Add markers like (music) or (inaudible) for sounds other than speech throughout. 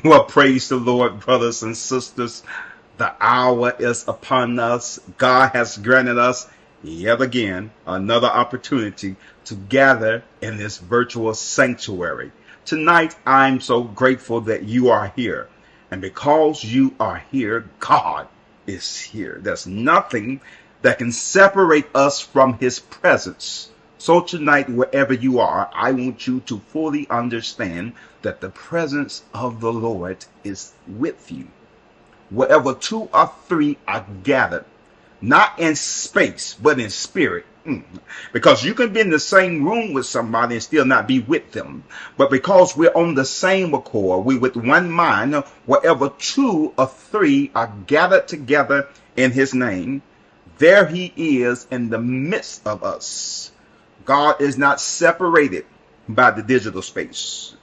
(laughs) Well, praise the Lord, brothers and sisters. The hour is upon us. God has granted us yet again another opportunity to gather in this virtual sanctuary. Tonight, I'm so grateful that you are here. And because you are here, God is here. There's nothing that can separate us from his presence. So tonight, wherever you are, I want you to fully understand that the presence of the Lord is with you. Wherever two or three are gathered, not in space, but in spirit. Mm. Because you can be in the same room with somebody and still not be with them. But because we're on the same accord, we with one mind, wherever two or three are gathered together in his name, there he is in the midst of us. God is not separated by the digital space.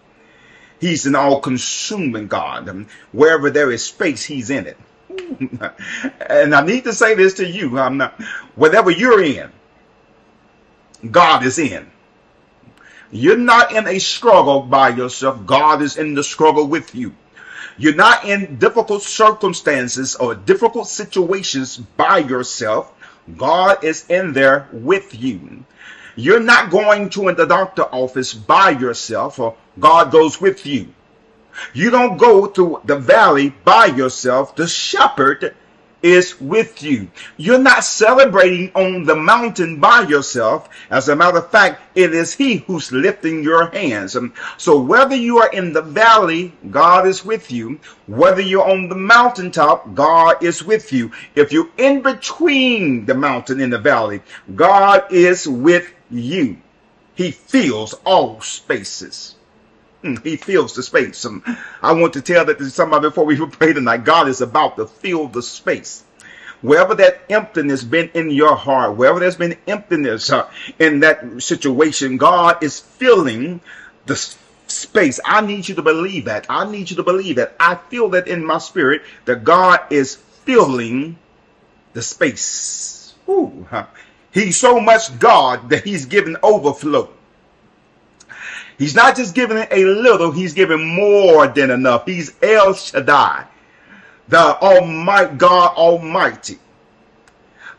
He's an all consuming God. Wherever there is space, He's in it. (laughs) and I need to say this to you. I'm not, whatever you're in, God is in. You're not in a struggle by yourself. God is in the struggle with you. You're not in difficult circumstances or difficult situations by yourself. God is in there with you. You're not going to in the doctor office by yourself or God goes with you. You don't go through the valley by yourself. The shepherd is with you. You're not celebrating on the mountain by yourself. As a matter of fact, it is He who's lifting your hands. Um, so whether you are in the valley, God is with you. Whether you're on the mountaintop, God is with you. If you're in between the mountain and the valley, God is with you. He fills all spaces. Hmm, he fills the space. Um, I want to tell that to somebody before we (laughs) pray tonight. God is about to fill the space. Wherever that emptiness been in your heart, wherever there's been emptiness uh, in that situation, God is filling the space. I need you to believe that. I need you to believe that. I feel that in my spirit that God is filling the space. Ooh, He's so much God that he's given overflow. He's not just giving a little, he's giving more than enough. He's El Shaddai, the Almighty God Almighty,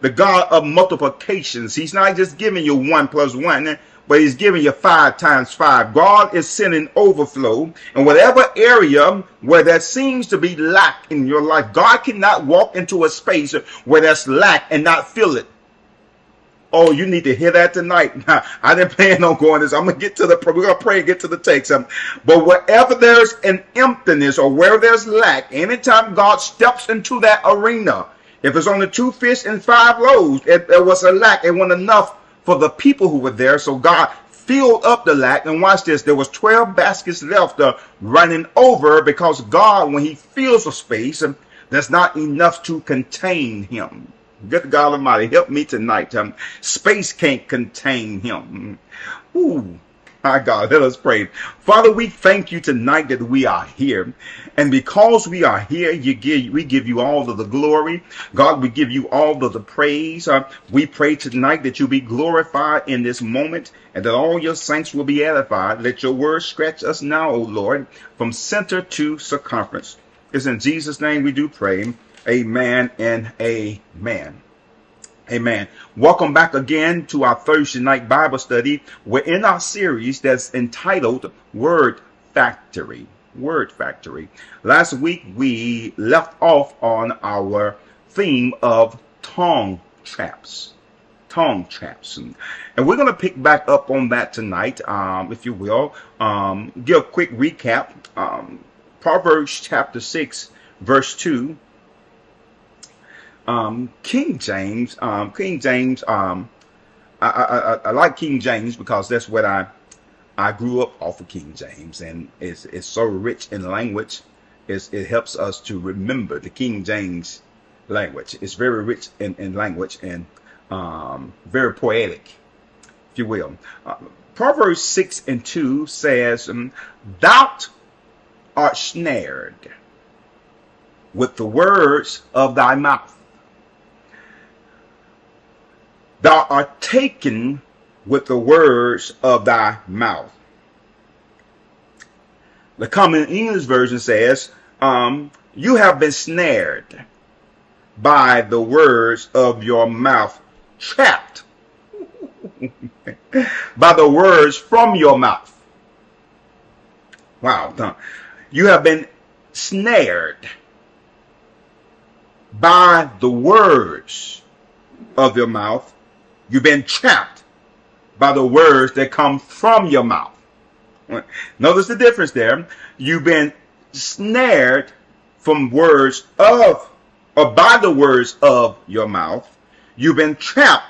the God of multiplications. He's not just giving you one plus one, but he's giving you five times five. God is sending overflow in whatever area where there seems to be lack in your life. God cannot walk into a space where there's lack and not feel it. Oh, you need to hear that tonight. (laughs) I didn't plan on going this. I'm gonna get to the. We're gonna pray and get to the text. Um, but wherever there's an emptiness or where there's lack, anytime God steps into that arena, if it's only two fish and five loaves, it, there was a lack. It wasn't enough for the people who were there. So God filled up the lack. And watch this. There was 12 baskets left uh, running over because God, when He fills a space, um, there's not enough to contain Him. Good God Almighty, help me tonight. Um, space can't contain him. Ooh, my God, let us pray. Father, we thank you tonight that we are here. And because we are here, you give, we give you all of the glory. God, we give you all of the praise. Uh, we pray tonight that you be glorified in this moment and that all your saints will be edified. Let your word stretch us now, O Lord, from center to circumference. It's in Jesus' name we do pray. Amen and amen. Amen. Welcome back again to our Thursday night Bible study. We're in our series that's entitled Word Factory. Word Factory. Last week we left off on our theme of tongue traps. Tongue traps. And we're going to pick back up on that tonight, um, if you will. Um, give a quick recap. Um, Proverbs chapter 6, verse 2 um, King James, um, King James, um, I, I, I, like King James because that's what I I grew up off of King James, and it's it's so rich in language. It's, it helps us to remember the King James language. It's very rich in, in language and um, very poetic, if you will. Uh, Proverbs 6 and 2 says, um, Thou art snared with the words of thy mouth thou art taken with the words of thy mouth. The Common English Version says, um, You have been snared by the words of your mouth, trapped (laughs) by the words from your mouth. Wow. You have been snared by the words of your mouth. You've been trapped by the words that come from your mouth. Notice the difference there. You've been snared from words of, or by the words of your mouth. You've been trapped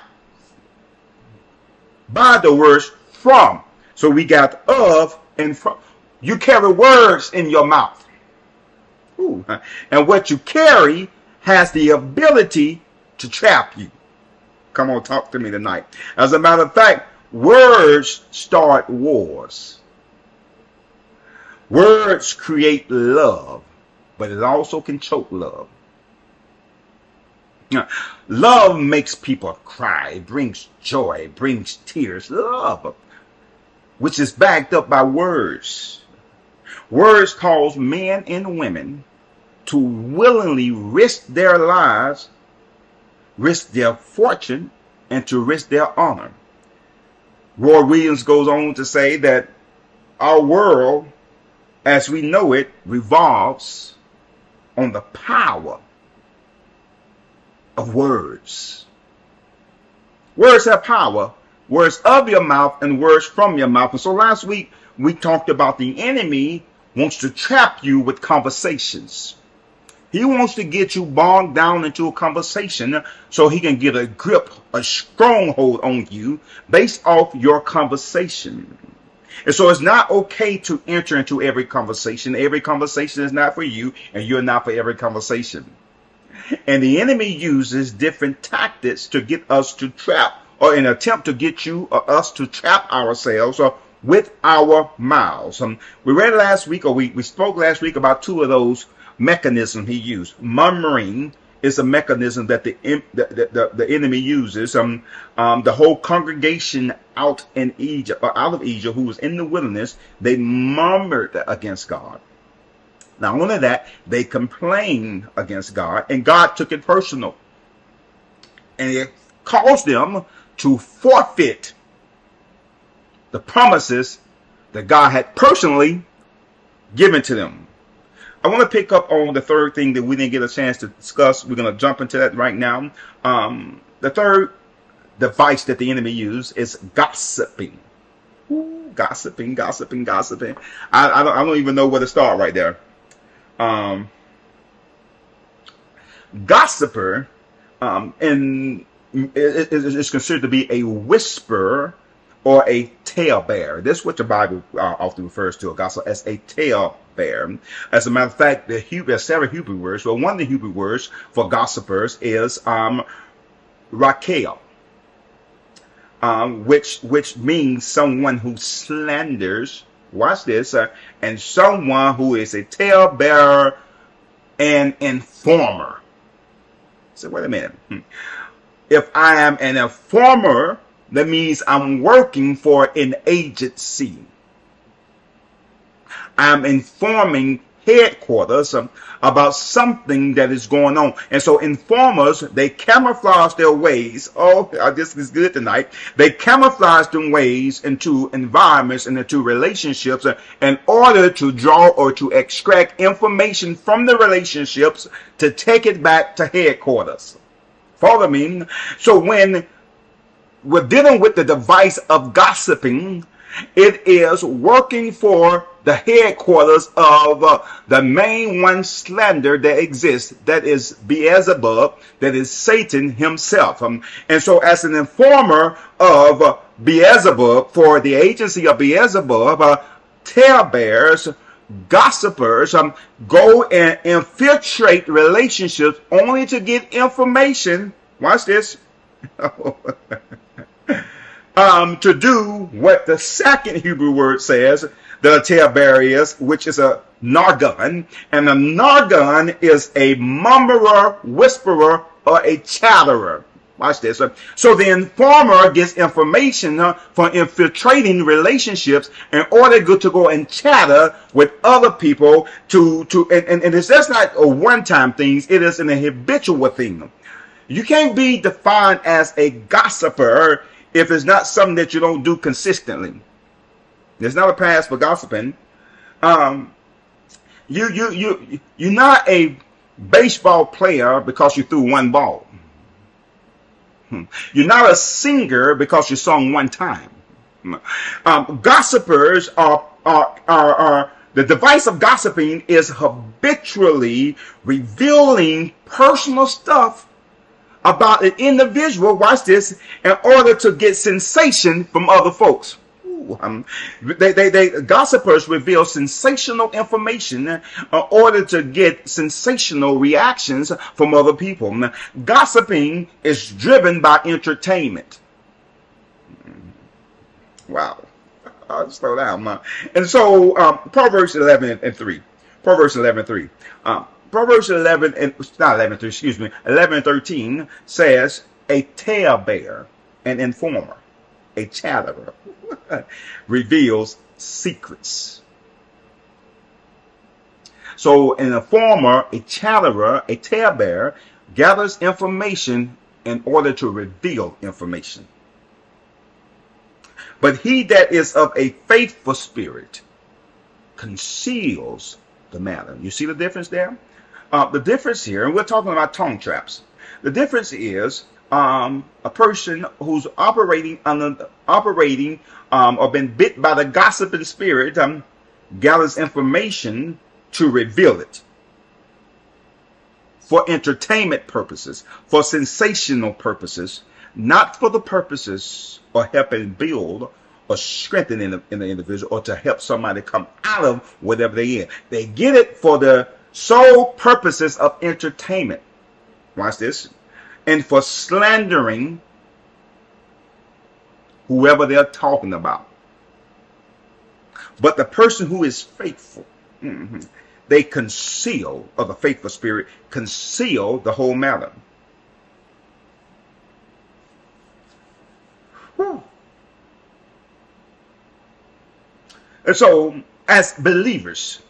by the words from. So we got of and from. You carry words in your mouth. Ooh. And what you carry has the ability to trap you. Come on, talk to me tonight. As a matter of fact, words start wars. Words create love, but it also can choke love. Love makes people cry, it brings joy, it brings tears. Love, which is backed up by words. Words cause men and women to willingly risk their lives, risk their fortune, and to risk their honor. Roy Williams goes on to say that our world, as we know it, revolves on the power of words. Words have power. Words of your mouth and words from your mouth. And so last week we talked about the enemy wants to trap you with conversations. He wants to get you bogged down into a conversation so he can get a grip, a stronghold on you based off your conversation. And so it's not okay to enter into every conversation. Every conversation is not for you, and you're not for every conversation. And the enemy uses different tactics to get us to trap or an attempt to get you or us to trap ourselves or with our mouths. Um, we read last week, or we, we spoke last week about two of those mechanisms he used. Murmuring is a mechanism that the the, the, the enemy uses. Um, um, the whole congregation out in Egypt, or out of Egypt, who was in the wilderness, they murmured against God. Not only that, they complained against God, and God took it personal. And it caused them to forfeit the promises that God had personally given to them. I want to pick up on the third thing that we didn't get a chance to discuss. We're going to jump into that right now. Um, the third device that the enemy used is gossiping. Ooh, gossiping, gossiping, gossiping. I, I, don't, I don't even know where to start right there. Um, gossiper, um, and is considered to be a whisperer or a talebearer. This is what the Bible uh, often refers to a gospel as a talebearer. As a matter of fact, the Hebrew, there's several Hebrew words. Well, one of the Hebrew words for gossipers is um, rakel, um, which which means someone who slanders. Watch this, uh, and someone who is a talebearer and informer. So wait a minute. Hmm. If I am an informer that means I'm working for an agency. I'm informing headquarters about something that is going on. And so informers, they camouflage their ways. Oh, this is good tonight. They camouflage their ways into environments and into relationships in order to draw or to extract information from the relationships to take it back to headquarters. Follow me? So when we're dealing with the device of gossiping. It is working for the headquarters of uh, the main one slander that exists, that is Beelzebub, that is Satan himself. Um, and so as an informer of uh, Beelzebub, for the agency of Beelzebub, uh, talebearers, gossipers um, go and infiltrate relationships only to get information. Watch this. (laughs) um, to do what the second Hebrew word says, the is, which is a nargun. And a nargun is a murmurer, whisperer, or a chatterer. Watch this. So the informer gets information for infiltrating relationships in order to go and chatter with other people to, to, and, and, and it's that's not a one-time thing. It is an habitual thing. You can't be defined as a gossiper if it's not something that you don't do consistently. There's not a pass for gossiping. Um, you, you, you, you're not a baseball player because you threw one ball. Hmm. You're not a singer because you sung one time. Um, gossipers are, are, are, are, the device of gossiping is habitually revealing personal stuff about an individual, watch this, in order to get sensation from other folks. Um, they, they, they, gossipers reveal sensational information in order to get sensational reactions from other people. Now, gossiping is driven by entertainment. Wow. I'll slow down. Man. And so, um, Proverbs 11 and 3. Proverbs 11 and 3. Um, Proverbs 11 and, not 11 excuse me, 11 and 13 says, a talebearer, an informer, a chatterer, (laughs) reveals secrets. So an informer, a chatterer, a talebearer gathers information in order to reveal information. But he that is of a faithful spirit conceals the matter. You see the difference there? Uh, the difference here, and we're talking about tongue traps. The difference is um, a person who's operating under operating um, or been bit by the gossiping spirit um, gathers information to reveal it for entertainment purposes, for sensational purposes, not for the purposes of helping build or strengthen in the, in the individual or to help somebody come out of whatever they're in. They get it for the sole purposes of entertainment. Watch this and for slandering whoever they're talking about. But the person who is faithful, mm-hmm, they conceal, of the faithful spirit, conceal the whole matter. And so, as believers,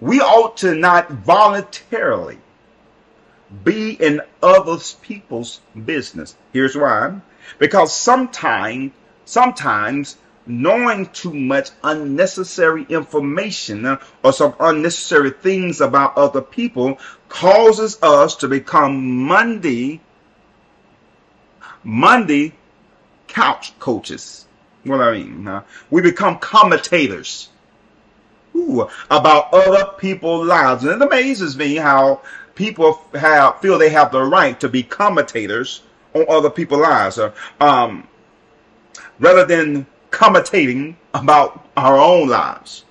we ought to not voluntarily be in other people's business. Here's why. Because sometimes, sometimes knowing too much unnecessary information or some unnecessary things about other people causes us to become Monday, Monday couch coaches. What I mean, we become commentators about other people's lives. And it amazes me how people have feel they have the right to be commentators on other people's lives, uh, um, rather than commentating about our own lives.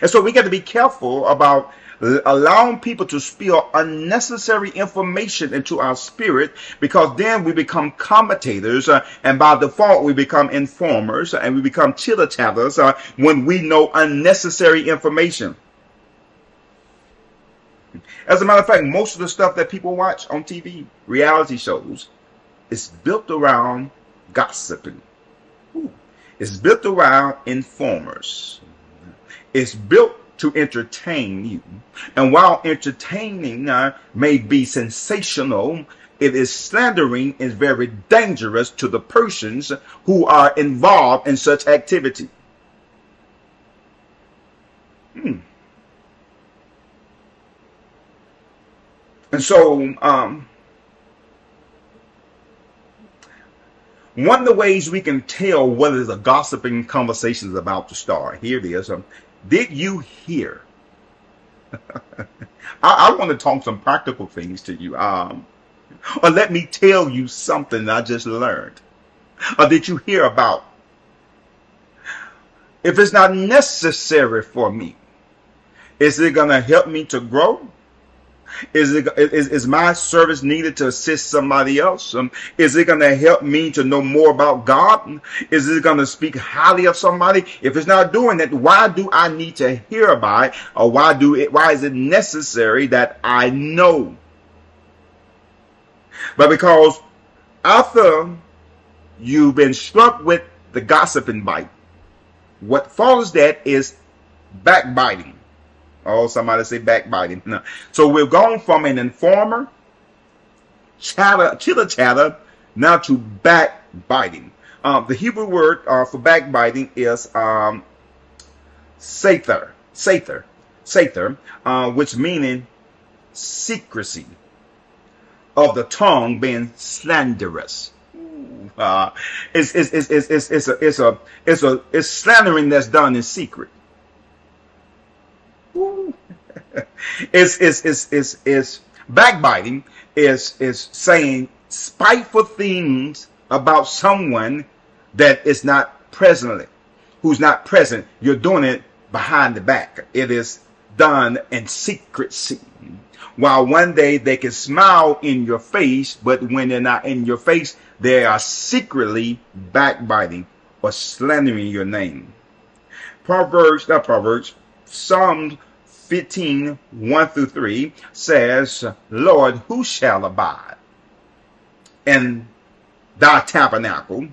And so we got to be careful about allowing people to spill unnecessary information into our spirit because then we become commentators uh, and by default we become informers and we become chitter chatters uh, when we know unnecessary information. As a matter of fact, most of the stuff that people watch on TV, reality shows, is built around gossiping. Ooh. It's built around informers. It's built to entertain you. And while entertaining uh, may be sensational, it is slandering and very dangerous to the persons who are involved in such activity. Hmm. And so, um, one of the ways we can tell whether the gossiping conversation is about to start, here it is. Um, did you hear? (laughs) I, I, want to talk some practical things to you. Um, or let me tell you something I just learned. Or did you hear about? If it's not necessary for me, is it going to help me to grow? Is it is, is my service needed to assist somebody else? Um, is it going to help me to know more about God? Is it going to speak highly of somebody? If it's not doing that, why do I need to hear about it, or why do it? Why is it necessary that I know? But because after you've been struck with the gossiping bite, what follows that is backbiting. Oh, somebody say backbiting. No. So we've gone from an informer, chatter, chitter chatter, now to backbiting. Um, the Hebrew word uh, for backbiting is um, sather, sather, sather, uh, which meaning secrecy of the tongue being slanderous. Uh, it's, it's, it's, it's, it's, it's, a, it's, a, it's, a, it's slandering that's done in secret. (laughs) it's, it's, it's, it's, it's backbiting is, is saying spiteful things about someone that is not presently, who's not present. You're doing it behind the back. It is done in secrecy. While one day they can smile in your face, but when they're not in your face, they are secretly backbiting or slandering your name. Proverbs, not Proverbs, Psalm 15, 1 through 3 says, Lord, who shall abide in thy tabernacle?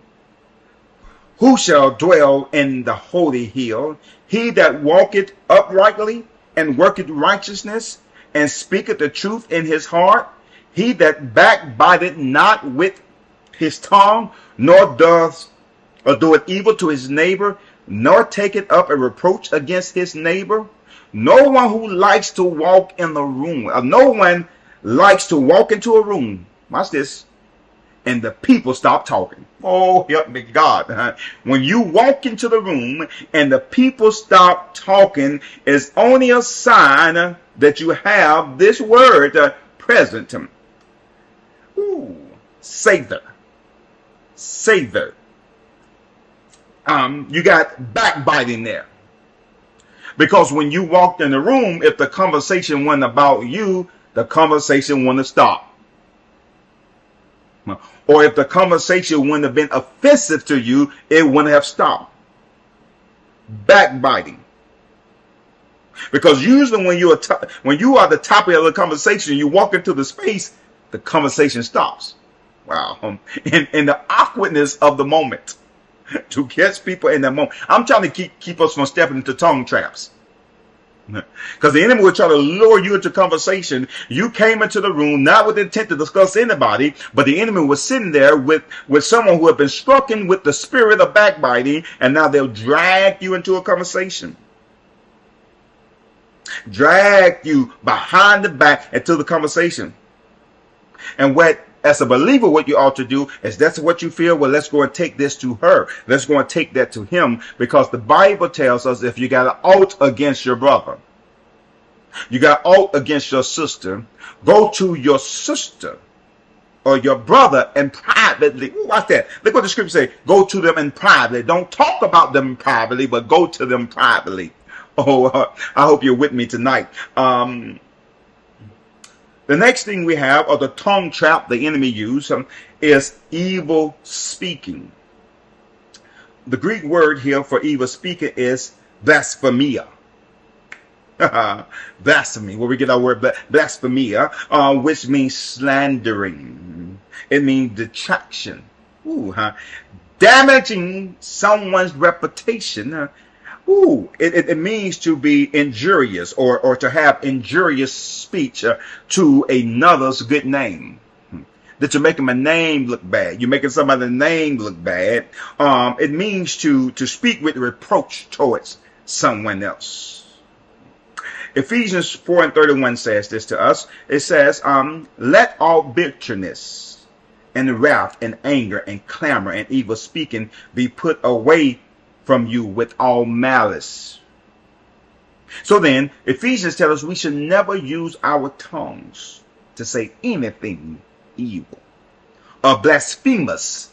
Who shall dwell in the holy hill? He that walketh uprightly and worketh righteousness and speaketh the truth in his heart. He that backbiteth not with his tongue, nor does or doeth evil to his neighbor, nor taketh up a reproach against his neighbor. No one who likes to walk in the room, uh, no one likes to walk into a room. Watch this and the people stop talking. Oh, help me God. (laughs) When you walk into the room and the people stop talking, it's only a sign that you have this word uh, present. Ooh, savor. Savor. Um, you got backbiting there. Because when you walked in the room, if the conversation wasn't about you, the conversation wouldn't stop or if the conversation wouldn't have been offensive to you, it wouldn't have stopped. Backbiting. Because usually when you are when you are the topic of the conversation, you walk into the space, the conversation stops. Wow. (laughs) In, in the awkwardness of the moment. (laughs) To catch people in that moment. I'm trying to keep keep us from stepping into tongue traps. (laughs) Because the enemy will try to lure you into conversation. You came into the room not with intent to discuss anybody, but the enemy was sitting there with, with someone who had been stricken with the spirit of backbiting, and now they'll drag you into a conversation. Drag you behind the back into the conversation. And what as a believer, what you ought to do is that's what you feel. Well, let's go and take this to her. Let's go and take that to him because the Bible tells us if you got an out against your brother, you got out against your sister, go to your sister or your brother and privately. Watch that. Look what the scripture say. Go to them in privately. Don't talk about them privately, but go to them privately. (laughs) Oh, uh, I hope you're with me tonight. Um, the next thing we have, or the tongue trap the enemy used, um, is evil speaking. The Greek word here for evil speaking is blasphemia. (laughs) Blasphemy, where we get our word blasphemia, uh, which means slandering. It means detraction. Ooh, huh? Damaging someone's reputation Ooh, it, it, means to be injurious or, or to have injurious speech uh, to another's good name. Hmm. That you're making my name look bad. You're making somebody's name look bad. Um, it means to, to speak with reproach towards someone else. Ephesians 4 and 31 says this to us. It says, um, let all bitterness and wrath and anger and clamor and evil speaking be put away from you with all malice. So then, Ephesians tells us we should never use our tongues to say anything evil or blasphemous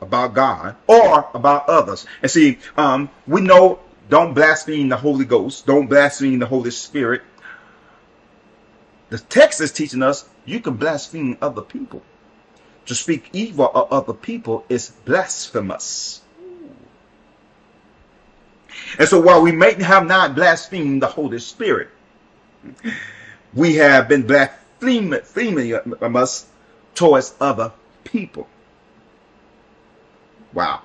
about God or about others. And see, um, we know don't blaspheme the Holy Ghost, don't blaspheme the Holy Spirit. The text is teaching us you can blaspheme other people. To speak evil of other people is blasphemous. And so while we may have not blasphemed the Holy Spirit, we have been blaspheming us towards other people. Wow.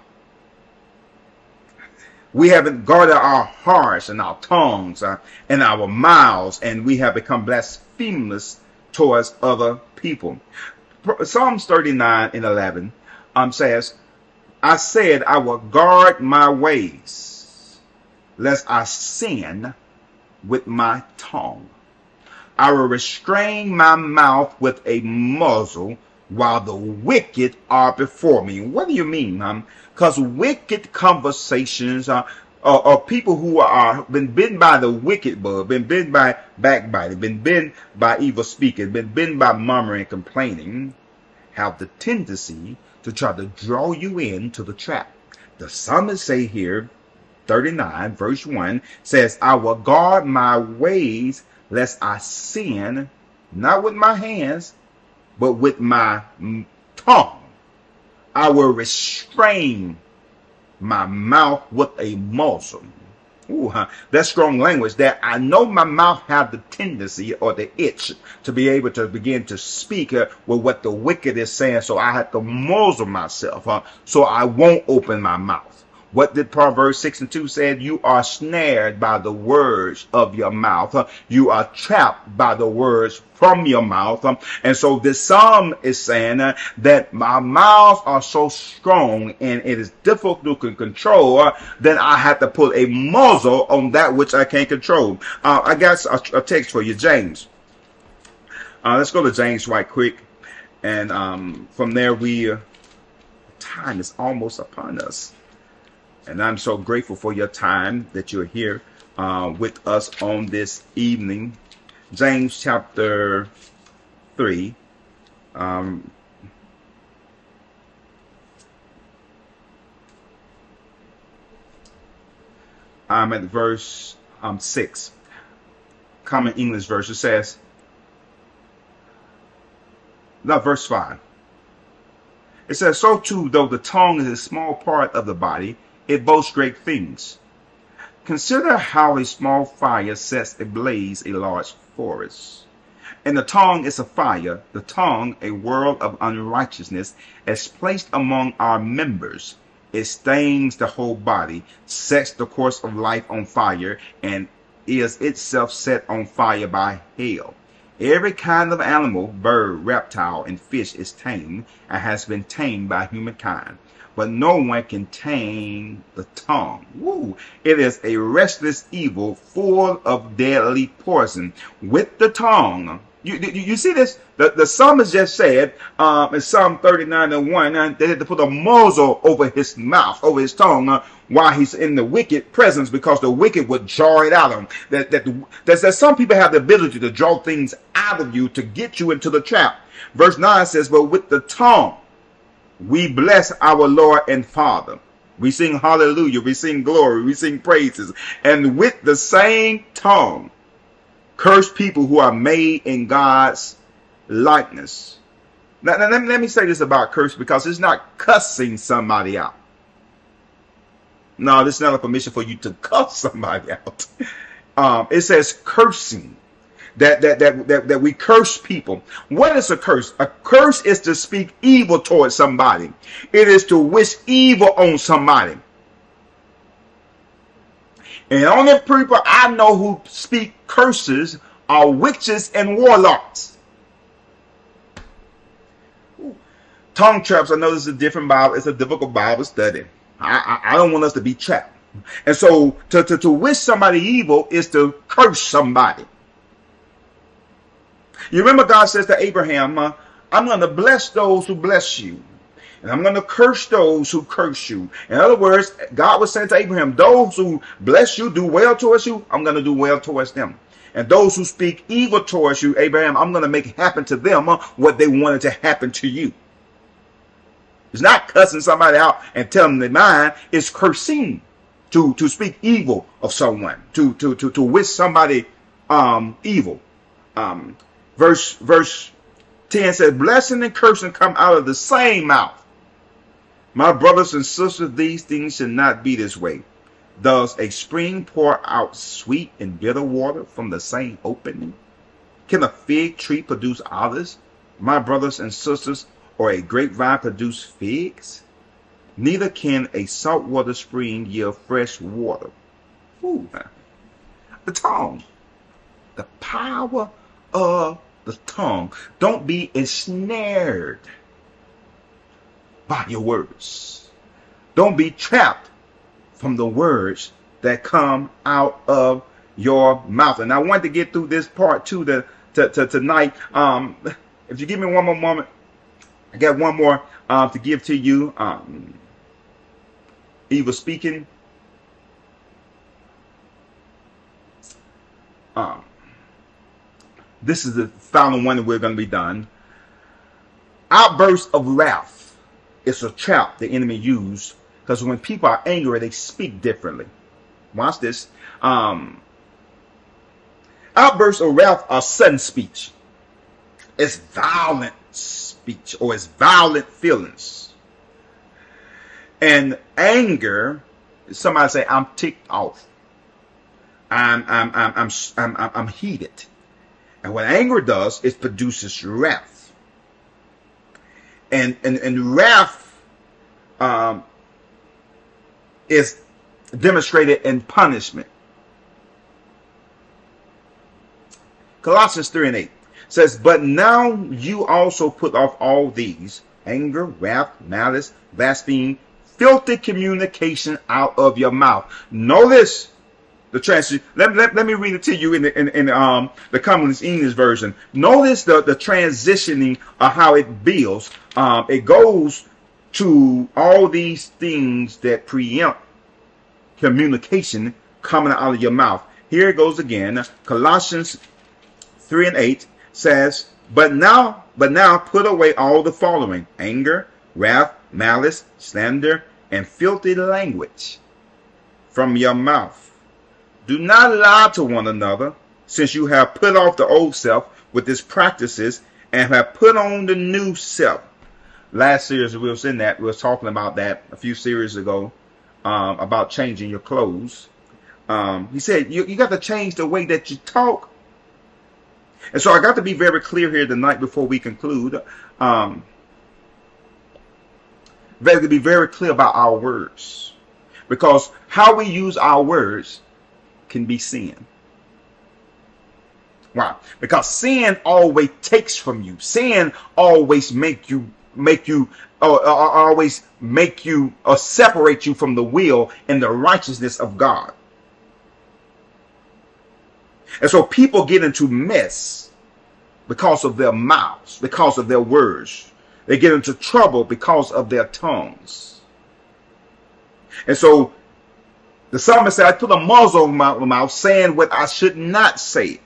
We haven't guarded our hearts and our tongues uh, and our mouths, and we have become blasphemous towards other people. Psalms 39 and 11 um, says, I said, I will guard my ways, lest I sin with my tongue. I will restrain my mouth with a muzzle while the wicked are before me. What do you mean, man? Because wicked conversations are, are, are, people who are been bitten by the wicked bug, been bitten by backbiting, been bitten by evil speaking, been bitten by murmuring and complaining, have the tendency to try to draw you into the trap. The psalmist say here, 39 verse 1 says, I will guard my ways lest I sin, not with my hands, but with my tongue. I will restrain my mouth with a muzzle. Ooh, huh? That's strong language that I know my mouth have the tendency or the itch to be able to begin to speak uh, with what the wicked is saying. So I have to muzzle myself huh? so I won't open my mouth. What did Proverbs 6 and 2 said? You are snared by the words of your mouth. You are trapped by the words from your mouth. And so this psalm is saying that my mouths are so strong and it is difficult to control, then I have to put a muzzle on that which I can't control. Uh, I got a, a, text for you, James. Uh, let's go to James right quick. And um, from there, we, uh, time is almost upon us. And I'm so grateful for your time that you're here uh, with us on this evening. James chapter 3. Um, I'm at verse um, 6. Common English verse. It says, not verse 5. It says, So too, though the tongue is a small part of the body, it boasts great things. Consider how a small fire sets ablaze a large forest. And the tongue is a fire, the tongue a world of unrighteousness, is placed among our members. It stains the whole body, sets the course of life on fire, and is itself set on fire by hell. Every kind of animal, bird, reptile, and fish is tamed and has been tamed by humankind but no one can tame the tongue. Woo. It is a restless evil full of deadly poison. With the tongue, you, you, you see this? The, the psalmist just said um, in Psalm 39 and 1 uh, they had to put a muzzle over his mouth, over his tongue, uh, while he's in the wicked presence because the wicked would draw it out of him. That, that, that, that some people have the ability to draw things out of you to get you into the trap. Verse 9 says, But with the tongue, we bless our Lord and Father. We sing hallelujah, we sing glory, we sing praises. And with the same tongue, curse people who are made in God's likeness. Now, now let, me, let me say this about curse because it's not cussing somebody out. No, this is not a permission for you to (laughs) cuss somebody out. Um, it says cursing that, that, that, that, that we curse people. What is a curse? A curse is to speak evil towards somebody. It is to wish evil on somebody. And only people I know who speak curses are witches and warlocks. Tongue traps, I know this is a different Bible. It's a difficult Bible study. I, I, I don't want us to be trapped. And so to, to, to wish somebody evil is to curse somebody. You remember God says to Abraham, uh, I'm going to bless those who bless you. And I'm going to curse those who curse you. In other words, God was saying to Abraham, those who bless you, do well towards you, I'm going to do well towards them. And those who speak evil towards you, Abraham, I'm going to make happen to them uh, what they wanted to happen to you. It's not cussing somebody out and telling them they mind. It's cursing to, to speak evil of someone, to, to, to, to wish somebody um, evil. Um, verse verse 10 says, Blessing and cursing come out of the same mouth. My brothers and sisters, these things should not be this way. Does a spring pour out sweet and bitter water from the same opening? Can a fig tree produce olives? My brothers and sisters, or a grapevine produce figs? Neither can a saltwater spring yield fresh water. Ooh, the tongue. The power of the tongue. Don't be ensnared by your words. Don't be trapped from the words that come out of your mouth. And I want to get through this part too to, to, to tonight. Um, if you give me one more moment, I got one more uh, to give to you. Um, Eva speaking. Um, this is the final one that we're going to be done. Outburst of wrath. It's a trap the enemy used because when people are angry, they speak differently. Watch this. Um, outbursts of wrath are sudden speech. It's violent speech or it's violent feelings. And anger, somebody say, I'm ticked off. I'm, I'm, I'm, I'm, I'm, I'm heated. And what anger does, is produces wrath. And, and, and wrath um, is demonstrated in punishment. Colossians 3 and 8 says, But now you also put off all these anger, wrath, malice, blasphemy, filthy communication out of your mouth. Notice the translation. Let, let, let me read it to you in the, in, in um, the Common English version. Notice the, the transitioning of how it builds. Um, it goes to all these things that preempt communication coming out of your mouth. Here it goes again. Colossians 3 and 8 says, But now, but now put away all the following anger, wrath, malice, slander, and filthy language from your mouth. Do not lie to one another, since you have put off the old self with its practices and have put on the new self. Last series we was in that, we was talking about that a few series ago, um, about changing your clothes. Um, he said, you, you got to change the way that you talk. And so I got to be very clear here tonight before we conclude. Um, to be very clear about our words. Because how we use our words can be sin. Why? Because sin always takes from you. Sin always make you make you uh, uh, uh, always make you or separate you from the will and the righteousness of God. And so people get into mess because of their mouths, because of their words. They get into trouble because of their tongues. And so the psalmist said, I put a muzzle on my mouth saying what I should not say.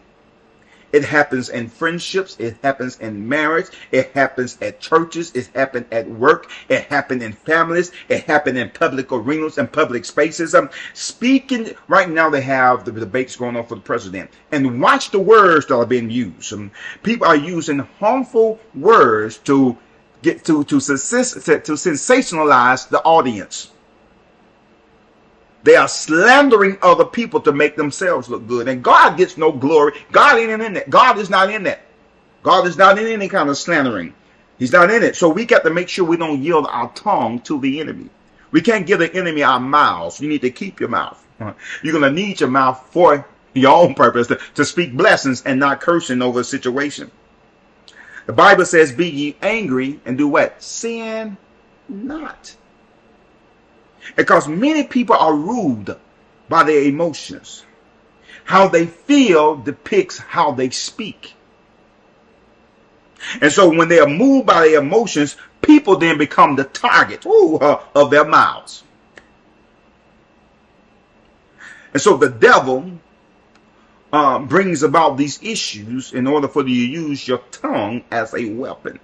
It happens in friendships. It happens in marriage. It happens at churches. It happened at work. It happened in families. It happened in public arenas and public spaces. I'm speaking right now. They have the debates going on for the president, and watch the words that are being used. People are using harmful words to get to to, to, to sensationalize the audience. They are slandering other people to make themselves look good. And God gets no glory. God ain't in that. God is not in that. God is not in any kind of slandering. He's not in it. So we got to make sure we don't yield our tongue to the enemy. We can't give the enemy our mouths. You need to keep your mouth. (laughs) You're going to need your mouth for your own purpose to, to speak blessings and not cursing over a situation. The Bible says, be ye angry and do what? Sin not. Because many people are ruled by their emotions. How they feel depicts how they speak. And so when they are moved by their emotions, people then become the target ooh, uh, of their mouths. And so the devil um, brings about these issues in order for you to use your tongue as a weapon.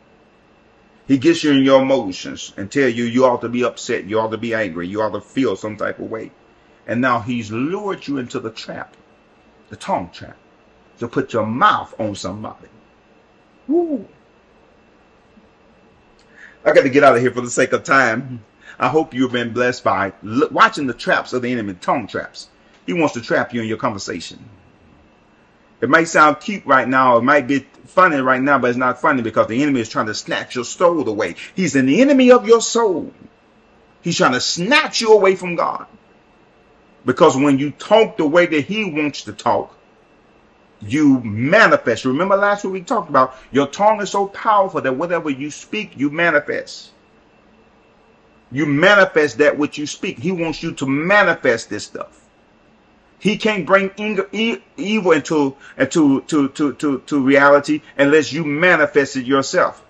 He gets you in your emotions and tell you you ought to be upset, you ought to be angry, you ought to feel some type of way. And now he's lured you into the trap, the tongue trap, to put your mouth on somebody. Woo. I got to get out of here for the sake of time. I hope you've been blessed by watching the traps of the enemy, tongue traps. He wants to trap you in your conversation. It might sound cute right now. It might be funny right now, but it's not funny because the enemy is trying to snatch your soul away. He's an enemy of your soul. He's trying to snatch you away from God. Because when you talk the way that he wants to talk, you manifest. Remember last week we talked about your tongue is so powerful that whatever you speak, you manifest. You manifest that which you speak. He wants you to manifest this stuff. He can't bring evil into into to, to, to, to reality unless you manifest it yourself.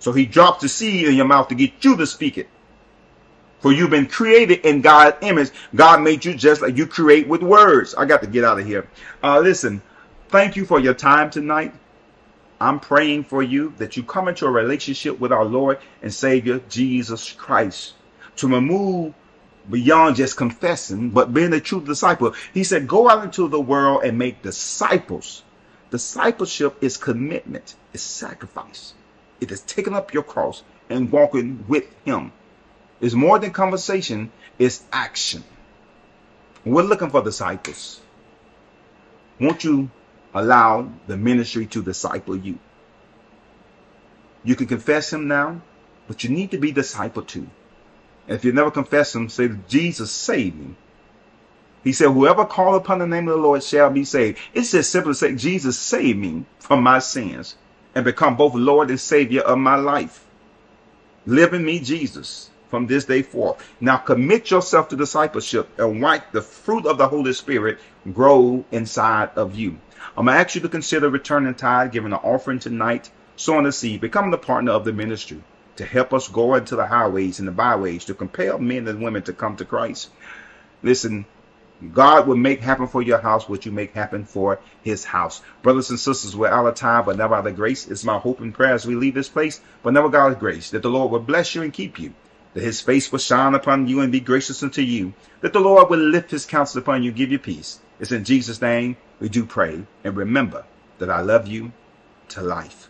So he drops the seed in your mouth to get you to speak it. For you've been created in God's image. God made you just like you create with words. I got to get out of here. Uh, listen, thank you for your time tonight. I'm praying for you that you come into a relationship with our Lord and Savior Jesus Christ to remove beyond just confessing, but being a true disciple. He said, go out into the world and make disciples. Discipleship is commitment, it's sacrifice. It is taking up your cross and walking with him. It's more than conversation, it's action. We're looking for disciples. Won't you allow the ministry to disciple you? You can confess him now, but you need to be discipled too. If you never confess him, say, Jesus save me. He said, whoever call upon the name of the Lord shall be saved. It's just simply say, Jesus save me from my sins and become both Lord and Savior of my life. Live in me, Jesus, from this day forth. Now commit yourself to discipleship and watch the fruit of the Holy Spirit grow inside of you. I'm going to ask you to consider returning tithe, giving an offering tonight, sowing a seed, becoming a partner of the ministry to help us go into the highways and the byways to compel men and women to come to Christ. Listen, God will make happen for your house what you make happen for his house. Brothers and sisters, we're out of time, but never by the grace. It's my hope and prayer as we leave this place, but never God's grace, that the Lord will bless you and keep you, that his face will shine upon you and be gracious unto you, that the Lord will lift his counsel upon you, give you peace. It's in Jesus' name we do pray. And remember that I love you to life.